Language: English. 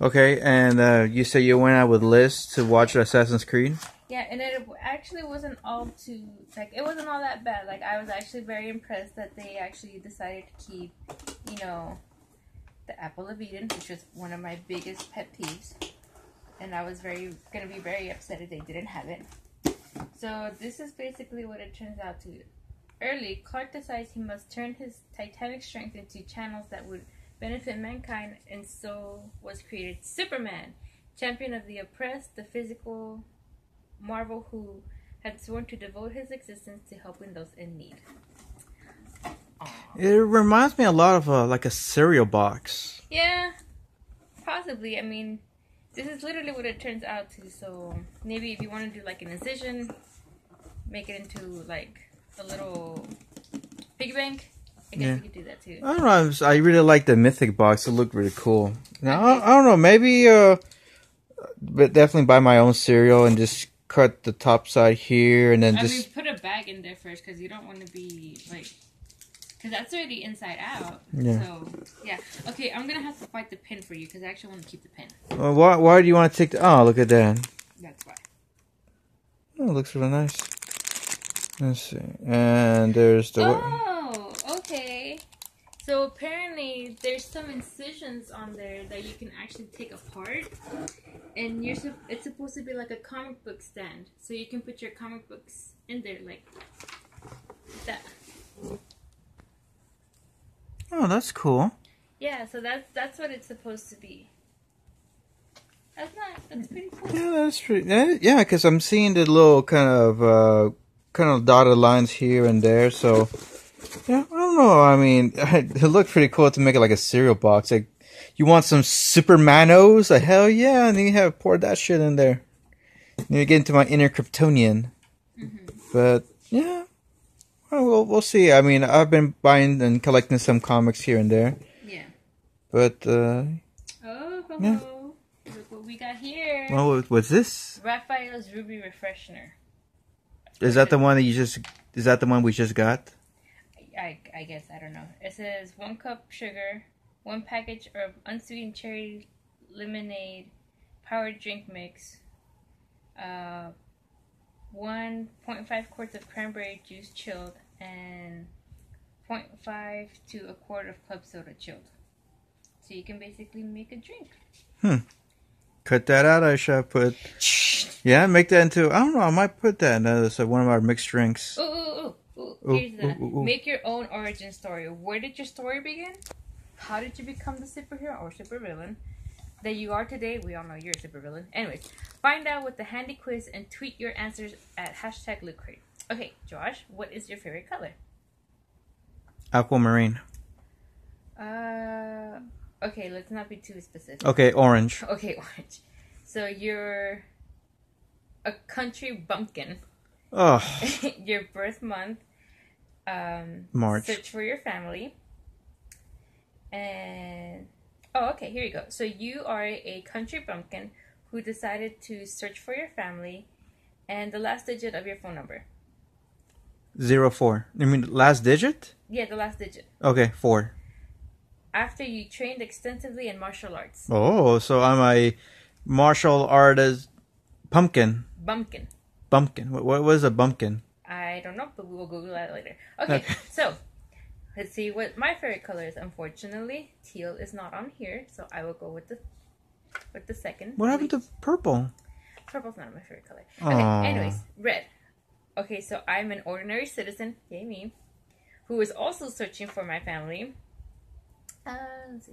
Okay, and uh, you said you went out with Liz to watch Assassin's Creed. Yeah, and it actually wasn't all too like it wasn't all that bad. Like I was actually very impressed that they actually decided to keep, you know, the apple of Eden, which was one of my biggest pet peeves, and I was very gonna be very upset if they didn't have it. So this is basically what it turns out to. Early, Clark decides he must turn his titanic strength into channels that would benefit mankind, and so was created Superman, champion of the oppressed, the physical Marvel who had sworn to devote his existence to helping those in need. It reminds me a lot of a, like a cereal box. Yeah, possibly. I mean, this is literally what it turns out to. So maybe if you want to do like an incision, make it into like a little piggy bank. I guess Yeah. you could do that too. I don't know. I really like the mythic box. It looked really cool. Now I, I don't know. Maybe uh, but definitely buy my own cereal and just cut the top side here and then I just mean, put a bag in there first because you don't want to be like, because that's already inside out. Yeah. So yeah. Okay, I'm gonna have to fight the pin for you because I actually want to keep the pin. Uh, why why do you want to take the? Oh, look at that. That's why. Oh, it looks really nice. Let's see. And there's the. Oh. So apparently there's some incisions on there that you can actually take apart, and you're it's supposed to be like a comic book stand, so you can put your comic books in there like that. Oh, that's cool. Yeah, so that's that's what it's supposed to be. That's nice. That's pretty cool. Yeah, that's pretty. Yeah, yeah, because I'm seeing the little kind of uh, kind of dotted lines here and there. So, yeah, I don't know. I mean, it looked pretty cool to make it like a cereal box. Like, you want some Supermanos? Like, hell yeah! And then you have poured that shit in there. Then you get into my inner Kryptonian. But yeah, well, we'll we'll see. I mean, I've been buying and collecting some comics here and there, Yeah. but uh, Oh, ho, Yeah. look what we got here. well, what- what's this? Raphael's Ruby Refreshener. Is that the one that you just? Is that the one we just got? I, guess I don't know. It says one cup sugar, one package of unsweetened cherry lemonade powered drink mix, uh, 1.5 quarts of cranberry juice chilled, and 0.5 to a quart of club soda chilled. So you can basically make a drink. Hmm. Cut that out. I should put. Yeah, make that into. I don't know. I might put that in uh, one of our mixed drinks. Ooh, ooh, Here's the make your own origin story. Where did your story begin? How did you become the superhero or supervillain that you are today? We all know you're a supervillain. Anyways, find out with the handy quiz and tweet your answers at hashtag Loot Crate. Okay, Josh, what is your favorite color? Aquamarine. Uh, okay, let's not be too specific. Okay, orange. Okay, orange. So you're a country bumpkin. Oh, your birth month, um, March. Search for your family, and oh, okay, here you go. So you are a country bumpkin who decided to search for your family, and the last digit of your phone number. zero four. I mean, last digit. Yeah, the last digit. Okay, four. After you trained extensively in martial arts, Oh, so I'm a martial artist. Pumpkin. bumpkin. Bumpkin. What, what was a bumpkin? Don't know, but we will Google that later. Okay, Okay. so let's see what my favorite color is. Unfortunately, teal is not on here, so I will go with the with the second. What happened to purple? Purple's not my favorite color. Okay, anyways, red. Okay, so I'm an ordinary citizen, yay me, who is also searching for my family. Uh, let's see,